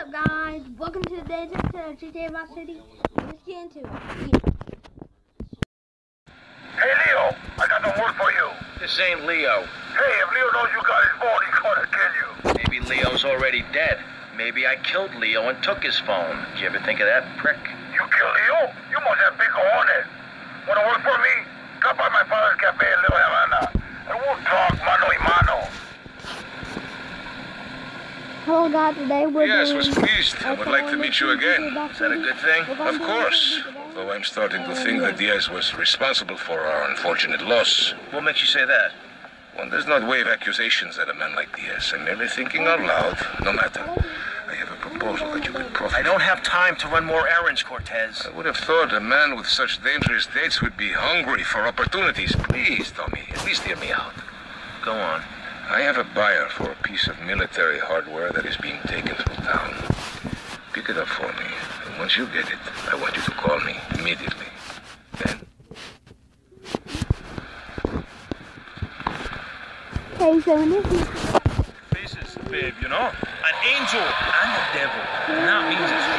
up, guys? Welcome to today's episode of GTA Vice City. Let's get into it. Hey, Leo, I got some work for you. This ain't Leo. Hey, if Leo knows you got his phone, he's gonna kill you. Maybe Leo's already dead. Maybe I killed Leo and took his phone. Did you ever think of that, prick? You kill Leo? You must have big cojones. Wanna work for me? Hello, guys. Today we're Yes, doing... was pleased. I would like to meet you again. Is that a good thing? Of course. Though I'm starting to think that Diaz was responsible for our unfortunate loss. What makes you say that? One does not wave accusations at a man like Diaz. I'm merely thinking out loud. No matter. I have a proposal that you could profit. I don't have time to run more errands, Cortez. I would have thought a man with such dangerous dates would be hungry for opportunities. Please, Tommy, at least hear me out. Go on. I have a buyer for a piece of military hardware that is being taken through town. Pick it up for me. And once you get it, I want you to call me immediately. Then, Okay, so in this faces, babe, you know? An angel and a devil. And that means it's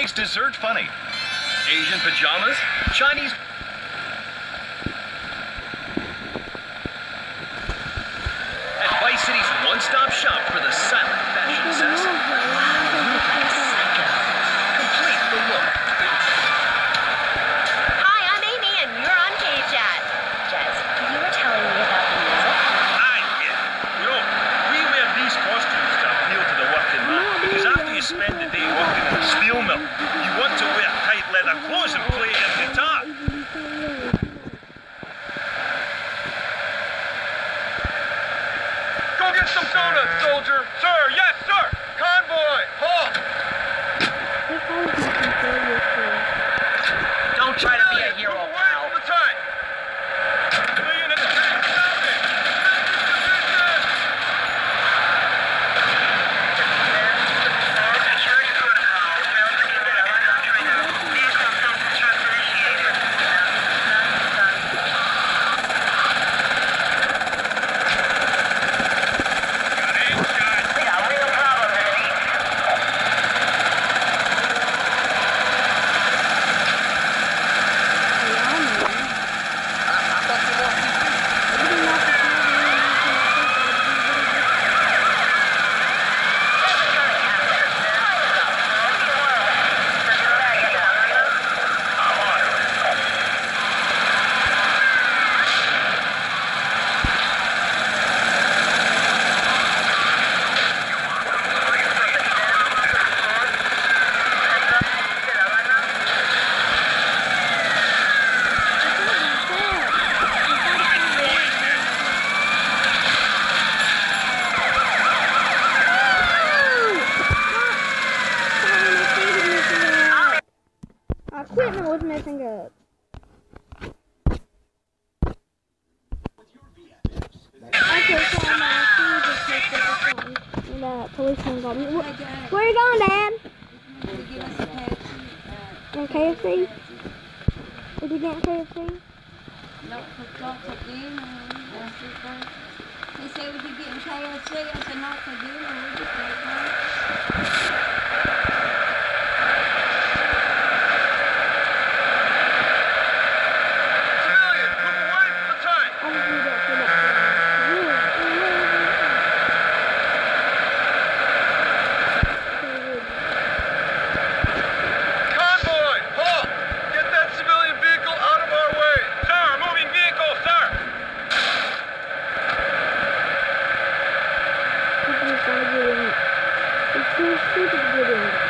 makes dessert funny. Asian pajamas, Chinese. Brasil. And uh, policeman got me. Wh- Where you going, Dad? In KFC? Did you get KFC? Got for dinner. It, bro. He said, would you get KFC? I said, not for dinner. не шуток берем.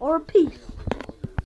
Or peace.